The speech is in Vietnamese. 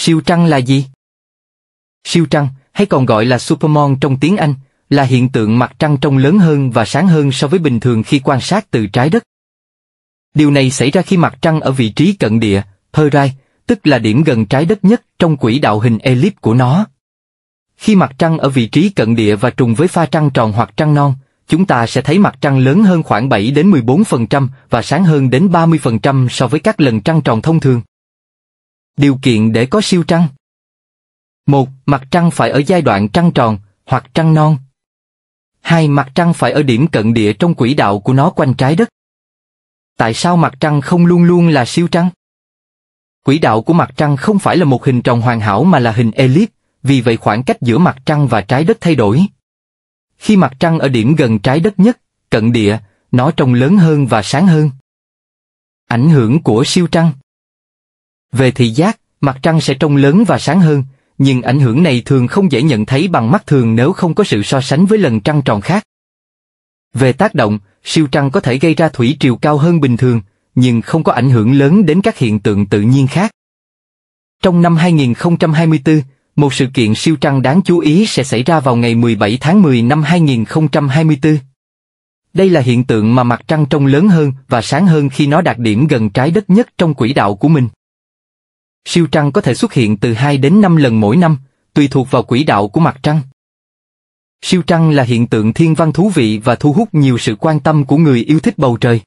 Siêu trăng là gì? Siêu trăng, hay còn gọi là supermoon trong tiếng Anh, là hiện tượng mặt trăng trông lớn hơn và sáng hơn so với bình thường khi quan sát từ trái đất. Điều này xảy ra khi mặt trăng ở vị trí cận địa, Perai, tức là điểm gần trái đất nhất trong quỹ đạo hình elip của nó. Khi mặt trăng ở vị trí cận địa và trùng với pha trăng tròn hoặc trăng non, chúng ta sẽ thấy mặt trăng lớn hơn khoảng 7 đến 14% và sáng hơn đến 30% so với các lần trăng tròn thông thường. Điều kiện để có siêu trăng một, Mặt trăng phải ở giai đoạn trăng tròn, hoặc trăng non. Hai, Mặt trăng phải ở điểm cận địa trong quỹ đạo của nó quanh trái đất. Tại sao mặt trăng không luôn luôn là siêu trăng? Quỹ đạo của mặt trăng không phải là một hình tròn hoàn hảo mà là hình elip, vì vậy khoảng cách giữa mặt trăng và trái đất thay đổi. Khi mặt trăng ở điểm gần trái đất nhất, cận địa, nó trông lớn hơn và sáng hơn. Ảnh hưởng của siêu trăng về thị giác, mặt trăng sẽ trông lớn và sáng hơn, nhưng ảnh hưởng này thường không dễ nhận thấy bằng mắt thường nếu không có sự so sánh với lần trăng tròn khác. Về tác động, siêu trăng có thể gây ra thủy triều cao hơn bình thường, nhưng không có ảnh hưởng lớn đến các hiện tượng tự nhiên khác. Trong năm 2024, một sự kiện siêu trăng đáng chú ý sẽ xảy ra vào ngày 17 tháng 10 năm 2024. Đây là hiện tượng mà mặt trăng trông lớn hơn và sáng hơn khi nó đạt điểm gần trái đất nhất trong quỹ đạo của mình. Siêu trăng có thể xuất hiện từ 2 đến 5 lần mỗi năm, tùy thuộc vào quỹ đạo của mặt trăng. Siêu trăng là hiện tượng thiên văn thú vị và thu hút nhiều sự quan tâm của người yêu thích bầu trời.